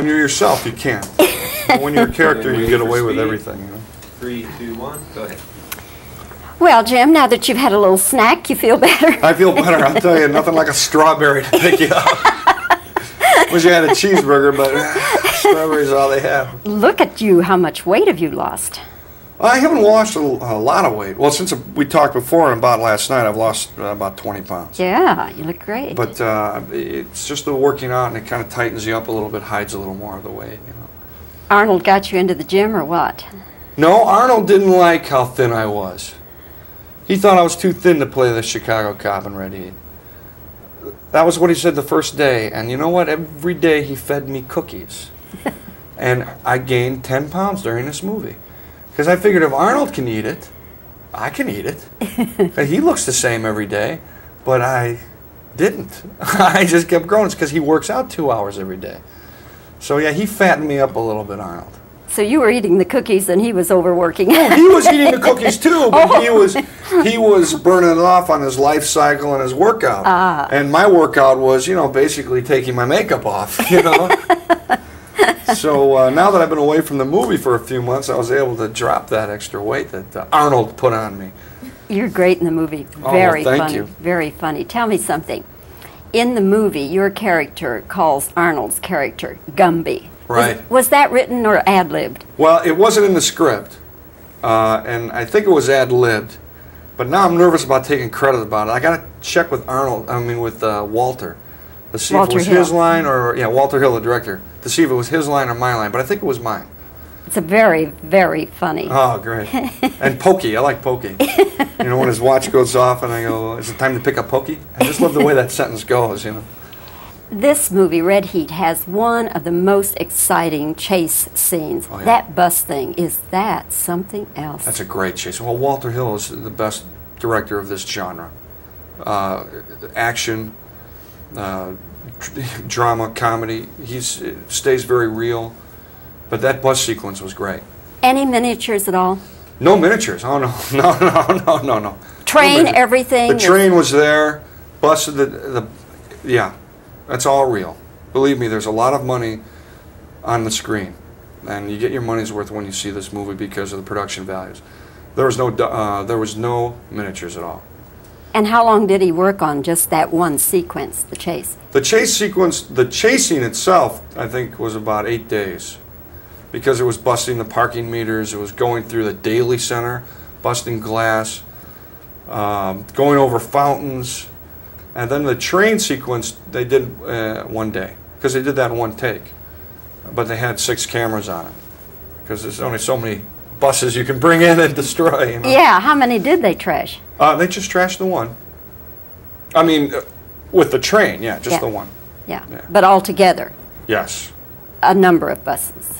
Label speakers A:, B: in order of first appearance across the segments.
A: When you're yourself, you can't. But when you're a character, you get away with everything. You know?
B: Three, two, one, go ahead.
C: Well, Jim, now that you've had a little snack, you feel better?
A: I feel better. I'll tell you, nothing like a strawberry to pick you up. Wish you had a cheeseburger, but uh, strawberries are all they have.
C: Look at you. How much weight have you lost?
A: I haven't lost a, a lot of weight. Well, since we talked before and about last night, I've lost uh, about 20 pounds.
C: Yeah, you look great.
A: But uh, it's just the working out, and it kind of tightens you up a little bit, hides a little more of the weight. You know.
C: Arnold got you into the gym or what?
A: No, Arnold didn't like how thin I was. He thought I was too thin to play the Chicago cop in Red Heat. That was what he said the first day, and you know what? Every day he fed me cookies, and I gained 10 pounds during this movie. Because I figured if Arnold can eat it, I can eat it. He looks the same every day, but I didn't. I just kept growing. It's because he works out two hours every day. So yeah, he fattened me up a little bit, Arnold.
C: So you were eating the cookies and he was overworking.
A: Oh, he was eating the cookies too, but he was he was burning it off on his life cycle and his workout.
C: Ah.
A: And my workout was, you know, basically taking my makeup off, you know. So uh, now that I've been away from the movie for a few months, I was able to drop that extra weight that uh, Arnold put on me.
C: You're great in the movie.
A: Oh,
C: Very
A: thank
C: funny.
A: you.
C: Very funny. Tell me something. In the movie, your character calls Arnold's character Gumby. Was-
A: Right.
C: Was, that written or ad libbed?
A: Well, it wasn't in the script, uh, and I think it was ad libbed. But now I'm nervous about taking credit about it. I got to check with Arnold. I mean, with uh, Walter, to see
C: Walter
A: if it was
C: Hill.
A: his line or yeah, Walter Hill, the director, to see if it was his line or my line. But I think it was mine.
C: It's a very, very funny.
A: Oh, great! and Pokey, I like Pokey. you know, when his watch goes off, and I go, "Is it time to pick up Pokey?" I just love the way that sentence goes. You know.
C: This movie, Red Heat, has one of the most exciting chase scenes.
A: Oh, yeah.
C: That bus thing, is that something else?
A: That's a great chase. Well, Walter Hill is the best director of this genre. Uh, action, uh, drama, comedy. He's it stays very real. But that bus sequence was great.
C: Any miniatures at all?
A: No miniatures. Oh no, no, no, no, no, no.
C: Train,
A: No
C: everything?
A: The train was there. Bus, the the, yeah, that's all real. Believe me, there's a lot of money on the screen, and you get your money's worth when you see this movie because of the production values. There was no uh, there was no miniatures at all.
C: And how long did he work on just that one sequence, the chase?
A: The chase sequence, the chasing itself, I think, was about eight days, because it was busting the parking meters. It was going through the Daley Center, busting glass, um, going over fountains, and then the train sequence they did uh, one day because they did that in one take, but they had six cameras on it because there's only so many buses you can bring in and destroy. You know?
C: Yeah, how many did they trash?
A: Uh, they just trashed the one. I mean, uh, with the train, yeah, just
C: Yeah.
A: the one.
C: Yeah,
A: Yeah.
C: but altogether,
A: Yes.
C: a number of buses.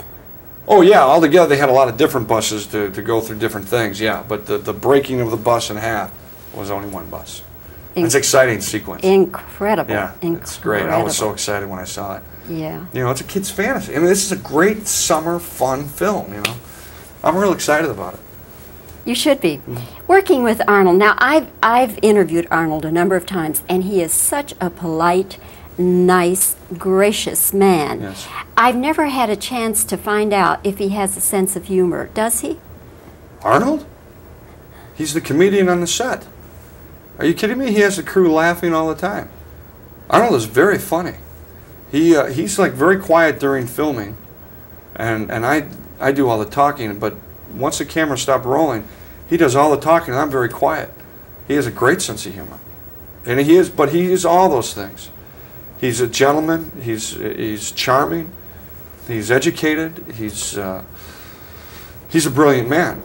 A: Oh yeah, altogether they had a lot of different buses to, to go through different things. Yeah, but the, the breaking of the bus in half was only one bus.
C: In-
A: It's exciting sequence.
C: Incredible.
A: yeah, it's great. I was so excited when I saw it.
C: Yeah.
A: You know, it's a kid's fantasy. I mean, this is a great summer fun film. You know, I'm real excited about it.
C: You should be.
A: Mm-hmm.
C: Working with Arnold. Now, I've, I've interviewed Arnold a number of times, and he is such a polite, nice, gracious man.
A: Yes.
C: I've never had a chance to find out if he has a sense of humor. Does he?
A: Arnold? He's the comedian on the set. Are you kidding me? He has the crew laughing all the time. Arnold is very funny. He uh, he's like very quiet during filming, and and I I do all the talking. But once the camera stopped rolling, he does all the talking. and I'm very quiet. He has a great sense of humor, and he is. But he is all those things. He's a gentleman. He's he's charming. He's educated. He's uh, he's a brilliant man,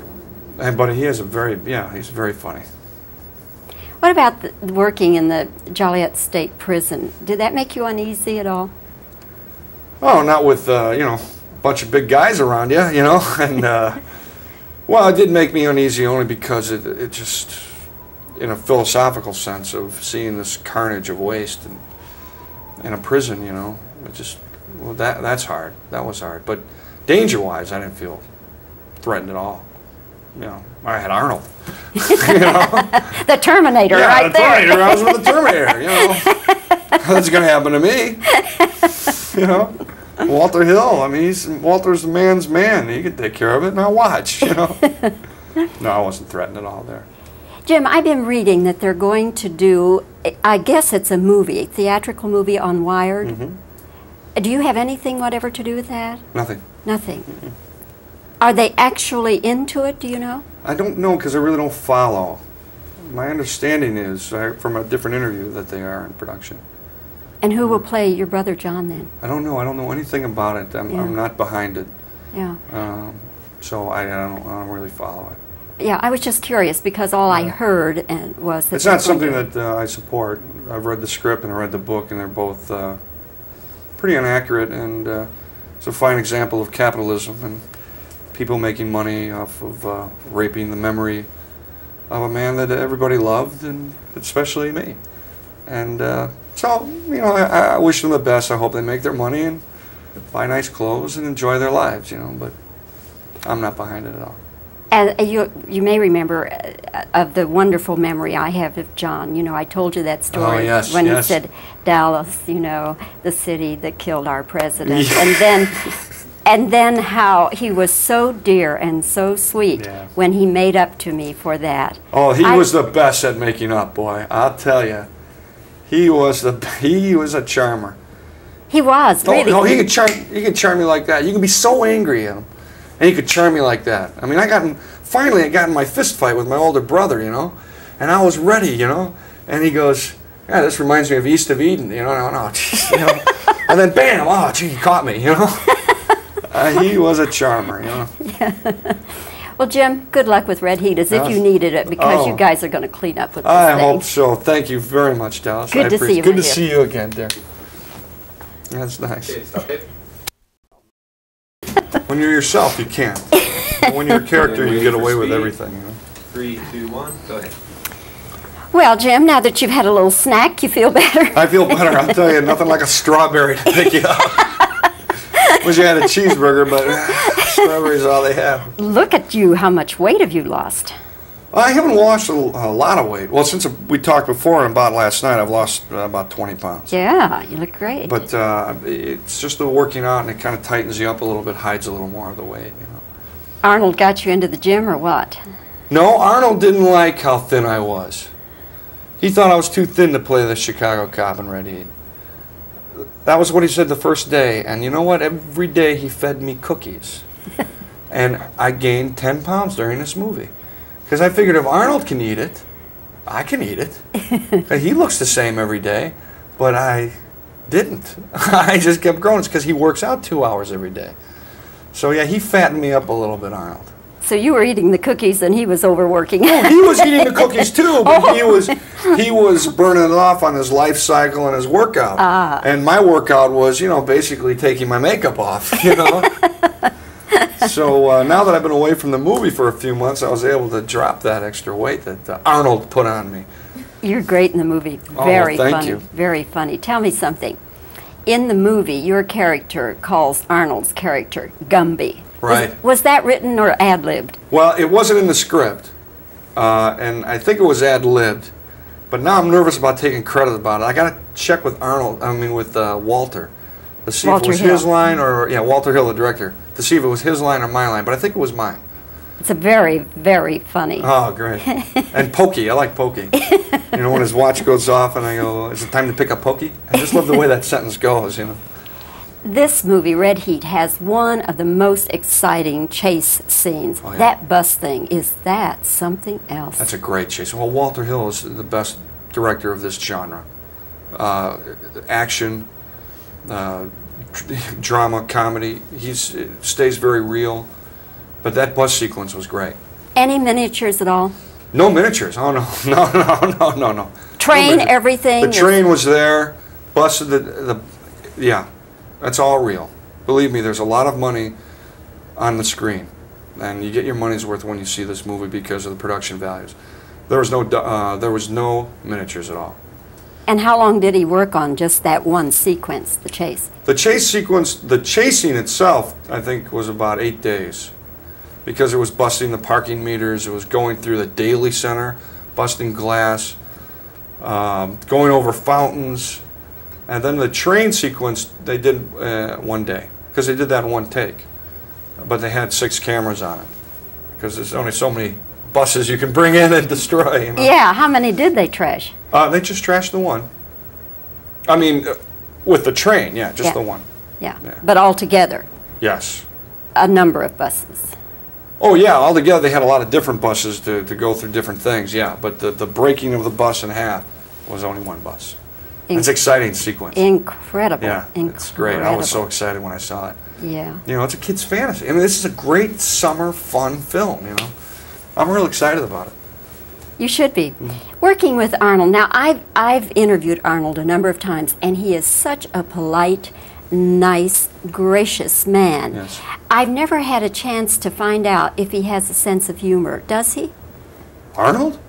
A: and but he has a very yeah. He's very funny.
C: What about the, working in the Joliet State Prison? Did that make you uneasy at all?
A: Oh, not with uh, you know bunch of big guys around you, you know, and uh, well, it did make me uneasy only because it it just in a philosophical sense of seeing this carnage of waste and in a prison, you know, it just well that that's hard. That was hard, but danger wise, I didn't feel threatened at all. You know, I had Arnold. you know,
C: The Terminator,
A: yeah,
C: right
A: the
C: there.
A: Terminator. I was with the Terminator. You know, that's gonna happen to me. You know. Walter Hill. I mean, he's Walter's the man's man. He can take care of it. Now watch. You know. no, I wasn't threatened at all there.
C: Jim, I've been reading that they're going to do, I guess it's a movie, a theatrical movie on Wired.
A: Mhm.
C: Do you have anything whatever to do with that?
A: Nothing.
C: Nothing. Are they actually into it, do you know?
A: I don't know because I really don't follow. My understanding is uh, from a different interview that they are in production.
C: And who will play your brother John then?
A: I don't know. I don't know anything about it. I'm,
C: Yeah.
A: I'm not behind it.
C: Yeah.
A: Um, so I, I don't. I don't really follow it.
C: Yeah, I was just curious because all I heard and was that
A: It's not something
C: to-
A: that uh, I support. I've read the script and I read the book, and they're both uh, pretty inaccurate. And uh, it's a fine example of capitalism and people making money off of uh, raping the memory of a man that everybody loved, and especially me. And uh, so, you know, I, I wish them the best. I hope they make their money and buy nice clothes and enjoy their lives. You know, but I'm not behind it at all.
C: And uh, you, you may remember uh, of the wonderful memory I have of John. You know, I told you that story
A: Oh, yes,
C: when
A: yes.
C: he said, Dallas, you know, the city that killed our president.
A: Yeah.
C: And then, and then how he was so dear and so sweet
A: Yeah.
C: when he made up to me for that.
A: Oh, he
C: I-
A: was the best at making up, boy. I'll tell you. He was the he was a charmer.
C: He was
A: Oh,
C: really.
A: no, he could charm. He could charm you like that. You could be so angry at him, and he could charm you like that. I mean, I got in, finally I got in my fist fight with my older brother, you know, and I was ready, you know, and he goes, "Yeah, this reminds me of East of Eden," you know. And I went, "Oh, geez," you know, and then bam, oh, gee, he caught me, you know. Uh, he was a charmer, you know.
C: well, Jim, good luck with Red Heat as if you needed it because
A: Oh.
C: you guys are going to clean up with this
A: I
C: thing.
A: hope so. Thank you very much, Dallas.
C: Good
A: I
C: to see
A: appreciate-
C: you,
A: Good
C: my
A: to
C: dear.
A: see you again, dear. That's nice.
B: Stop it.
A: When you're yourself, you can't. But when you're a character, you get away with everything. You know?
B: Three, two, one, go ahead.
C: Well, Jim, now that you've had a little snack, you feel better?
A: I feel better. I'll tell you, nothing like a strawberry to pick you up. Wish you had a cheeseburger, but uh, strawberries all they have.
C: Look at you, how much weight have you lost?
A: I haven't lost a, a lot of weight. Well, since we talked before and about last night, I've lost uh, about 20 pounds.
C: Yeah, you look great.
A: But uh, it's just the working out, and it kind of tightens you up a little bit, hides a little more of the weight. You know.
C: Arnold got you into the gym or what?
A: No, Arnold didn't like how thin I was. He thought I was too thin to play the Chicago cop and Red Heat. That was what he said the first day, and you know what? Every day he fed me cookies. and I gained 10 pounds during this movie. Because I figured if Arnold can eat it, I can eat it. He looks the same every day, but I didn't. I just kept growing. It's because he works out two hours every day. So yeah, he fattened me up a little bit, Arnold.
C: So you were eating the cookies and he was overworking.
A: he was eating the cookies too, but he was he was burning it off on his life cycle and his workout.
C: Ah.
A: And my workout was, you know, basically taking my makeup off, you know. so uh, now that I've been away from the movie for a few months, I was able to drop that extra weight that uh, Arnold put on me.
C: You're great in the movie.
A: Oh,
C: Very
A: thank
C: funny.
A: you.
C: Very funny. Tell me something. In the movie, your character calls Arnold's character Gumby. Was-
A: Right.
C: Was, that written or ad libbed?
A: Well, it wasn't in the script, uh, and I think it was ad libbed. But now I'm nervous about taking credit about it. I got to check with Arnold. I mean, with uh, Walter, to see
C: Walter
A: if it was
C: Hill.
A: his line or yeah, Walter Hill, the director, to see if it was his line or my line. But I think it was mine.
C: It's a very, very funny.
A: Oh, great! and Pokey, I like Pokey. you know, when his watch goes off, and I go, "Is it time to pick up Pokey?" I just love the way that sentence goes. You know.
C: This movie, Red Heat, has one of the most exciting chase scenes.
A: Oh, yeah.
C: That bus thing, is that something else?
A: That's a great chase. Well, Walter Hill is the best director of this genre. Uh, action, uh, drama, comedy. He's it stays very real. But that bus sequence was great.
C: Any miniatures at all?
A: No miniatures. Oh no, no, no, no, no, no.
C: Train,
A: No
C: everything?
A: The train was there. Bus, the the, yeah, that's all real. Believe me, there's a lot of money on the screen, and you get your money's worth when you see this movie because of the production values. There was no uh, there was no miniatures at all.
C: And how long did he work on just that one sequence, the chase?
A: The chase sequence, the chasing itself, I think, was about eight days, because it was busting the parking meters. It was going through the Daley Center, busting glass, um, going over fountains, and then the train sequence they did uh, one day. because they did that in one take. But they had six cameras on it because there's only so many buses you can bring in and destroy. You know?
C: Yeah, how many did they trash?
A: Uh, they just trashed the one. I mean, uh, with the train, yeah, just
C: Yeah.
A: the one.
C: Yeah,
A: Yeah.
C: but altogether,
A: Yes.
C: a number of buses.
A: Oh yeah, altogether they had a lot of different buses to, to go through different things. Yeah, but the, the breaking of the bus in half was only one bus. It's
C: In-
A: exciting sequence.
C: Incredible.
A: yeah, it's great. I was so excited when I saw it.
C: Yeah.
A: You know, it's a kid's fantasy. I mean, this is a great summer fun film. You know, I'm real excited about it.
C: You should be.
A: Mm-hmm.
C: Working with Arnold. Now, I've, I've interviewed Arnold a number of times, and he is such a polite, nice, gracious man.
A: Yes.
C: I've never had a chance to find out if he has a sense of humor. Does he?
A: Arnold?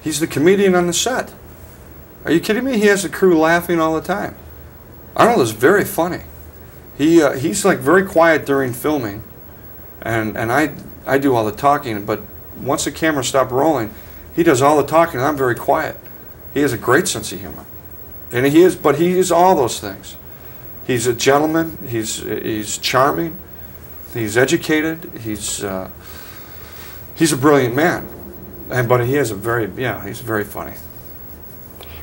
A: He's the comedian on the set. Are you kidding me? He has the crew laughing all the time. Arnold is very funny. He uh, he's like very quiet during filming, and and I I do all the talking. But once the camera stops rolling, he does all the talking, and I'm very quiet. He has a great sense of humor, and he is. But he is all those things. He's a gentleman. He's he's charming. He's educated. He's uh, he's a brilliant man, and but he has a very yeah he's very funny.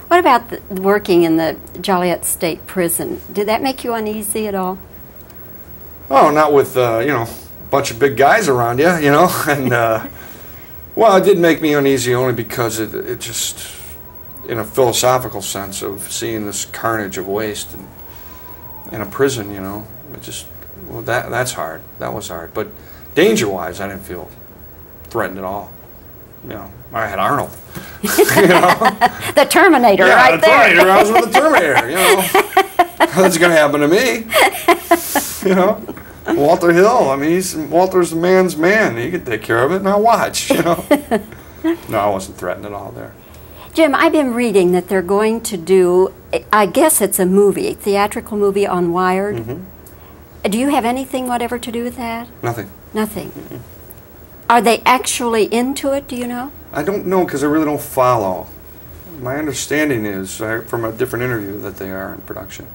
C: What about the, working in the Joliet State Prison? Did that make you uneasy at all?
A: Oh, not with uh, you know bunch of big guys around you, you know, and uh, well, it did make me uneasy only because it it just in a philosophical sense of seeing this carnage of waste and in a prison, you know, it just well that that's hard. That was hard, but danger wise, I didn't feel threatened at all. You know, I had Arnold. you know.
C: The Terminator,
A: Yeah,
C: right
A: the
C: there.
A: Terminator. I was with the Terminator. You know, that's gonna happen to me. You know, Walter Hill. I mean, he's Walter's the man's man. He can take care of it. Now watch. You know. no, I wasn't threatened at all there.
C: Jim, I've been reading that they're going to do, I guess it's a movie, a theatrical movie on Wired.
A: Mm-hmm.
C: Do you have anything whatever to do with that?
A: Nothing.
C: Nothing. Are they actually into it, do you know?
A: I don't know because I really don't follow. My understanding is uh, from a different interview that they are in production.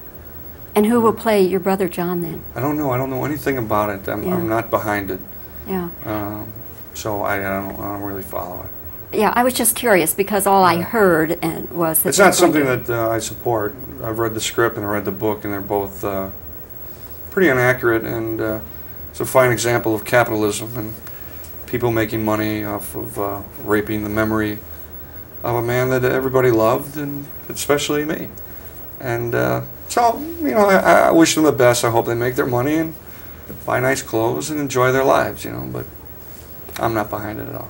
C: And who will play your brother John then?
A: I don't know. I don't know anything about it. I'm,
C: Yeah.
A: I'm not behind it,
C: Yeah.
A: um, so I, I don't. I don't really follow it.
C: Yeah, I was just curious because all I heard and was that
A: It's not something that uh, I support. I've read the script and I read the book, and they're both uh, pretty inaccurate. And uh, it's a fine example of capitalism and people making money off of uh, raping the memory of a man that everybody loved, and especially me. And uh, so, you know, I, I wish them the best. I hope they make their money and buy nice clothes and enjoy their lives. You know, but I'm not behind it at all.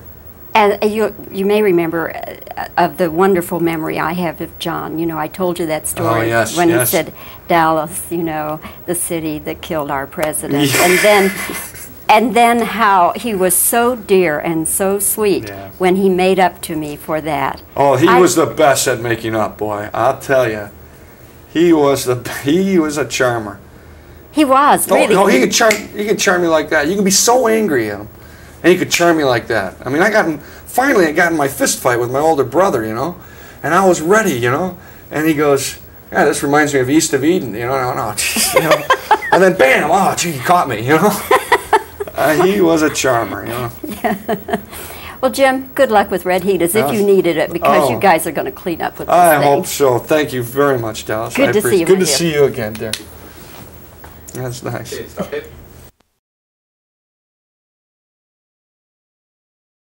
C: And uh, you, you may remember uh, of the wonderful memory I have of John. You know, I told you that story
A: Oh, yes,
C: when
A: yes.
C: he said, Dallas, you know, the city that killed our president. And then and then how he was so dear and so sweet
A: Yeah.
C: when he made up to me for that.
A: Oh, he
C: I-
A: was the best at making up, boy. I'll tell you. He was the he was a charmer.
C: He was,
A: No,
C: really.
A: no, he could charm. He could charm me like that. You could be so angry at him, and he could charm me like that. I mean, I got in, finally I got in my fist fight with my older brother, you know, and I was ready, you know. And he goes, "Yeah, this reminds me of East of Eden," you know. And I went, "Oh, geez," you know. and then bam, oh, gee, he caught me, you know. uh, he was a charmer, you know.
C: Well, Jim, good luck with Red Heat as if you needed it because
A: Oh.
C: you guys are going to clean up with this
A: I
C: thing.
A: hope so. Thank you very much, Dallas.
C: Good
A: I
C: to see
A: appreciate-
C: you,
A: Good
C: my
A: to
C: dear.
A: see you again, dear. That's nice.
B: Okay, stop it.